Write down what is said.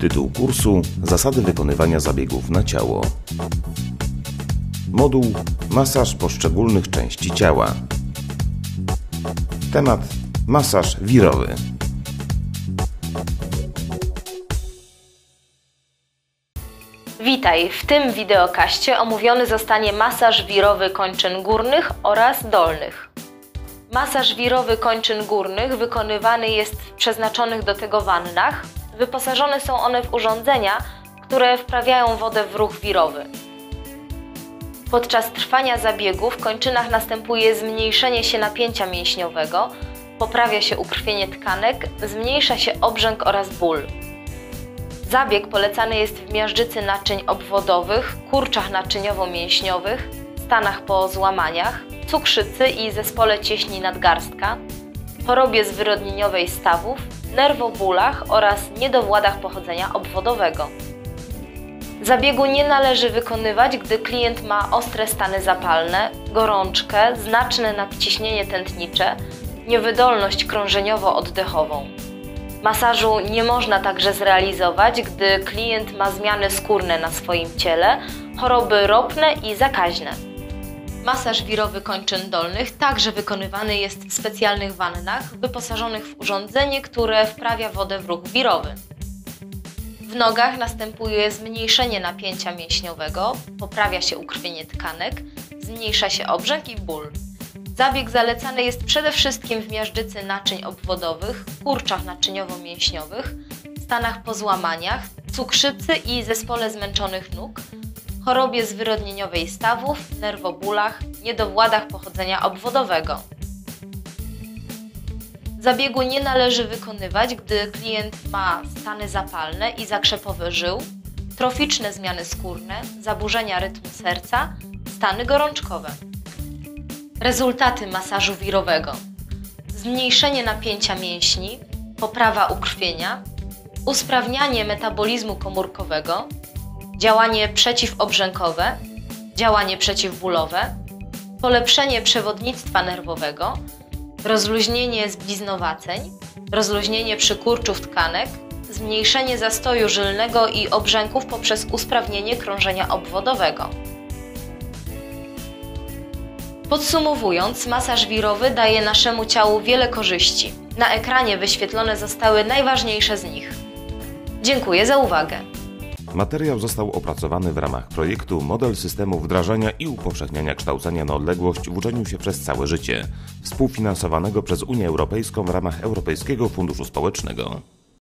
Tytuł kursu Zasady wykonywania zabiegów na ciało. Moduł Masaż poszczególnych części ciała. Temat Masaż wirowy. Witaj! W tym wideokaście omówiony zostanie masaż wirowy kończyn górnych oraz dolnych. Masaż wirowy kończyn górnych wykonywany jest w przeznaczonych do tego wannach. Wyposażone są one w urządzenia, które wprawiają wodę w ruch wirowy. Podczas trwania zabiegu w kończynach następuje zmniejszenie się napięcia mięśniowego, poprawia się ukrwienie tkanek, zmniejsza się obrzęk oraz ból. Zabieg polecany jest w miażdżycy naczyń obwodowych, kurczach naczyniowo-mięśniowych, stanach po złamaniach, cukrzycy i zespole cieśni nadgarstka, chorobie zwyrodnieniowej stawów, nerwobólach oraz niedowładach pochodzenia obwodowego. Zabiegu nie należy wykonywać, gdy klient ma ostre stany zapalne, gorączkę, znaczne nadciśnienie tętnicze, niewydolność krążeniowo-oddechową. Masażu nie można także zrealizować, gdy klient ma zmiany skórne na swoim ciele, choroby ropne i zakaźne. Masaż wirowy kończyn dolnych także wykonywany jest w specjalnych wannach wyposażonych w urządzenie, które wprawia wodę w ruch wirowy. W nogach następuje zmniejszenie napięcia mięśniowego, poprawia się ukrwienie tkanek, zmniejsza się obrzęk i ból. Zabieg zalecany jest przede wszystkim w miażdżycy naczyń obwodowych, kurczach naczyniowo-mięśniowych, stanach po złamaniach, cukrzycy i zespole zmęczonych nóg, chorobie zwyrodnieniowej stawów, nerwobólach, niedowładach pochodzenia obwodowego. Zabiegu nie należy wykonywać, gdy klient ma stany zapalne i zakrzepowe żył, troficzne zmiany skórne, zaburzenia rytmu serca, stany gorączkowe. Rezultaty masażu wirowego: zmniejszenie napięcia mięśni, poprawa ukrwienia, usprawnianie metabolizmu komórkowego, działanie przeciwobrzękowe, działanie przeciwbólowe, polepszenie przewodnictwa nerwowego, rozluźnienie zbliznowaceń, rozluźnienie przykurczów tkanek, zmniejszenie zastoju żylnego i obrzęków poprzez usprawnienie krążenia obwodowego. Podsumowując, masaż wirowy daje naszemu ciału wiele korzyści. Na ekranie wyświetlone zostały najważniejsze z nich. Dziękuję za uwagę. Materiał został opracowany w ramach projektu Model systemu wdrażania i upowszechniania kształcenia na odległość w uczeniu się przez całe życie, współfinansowanego przez Unię Europejską w ramach Europejskiego Funduszu Społecznego.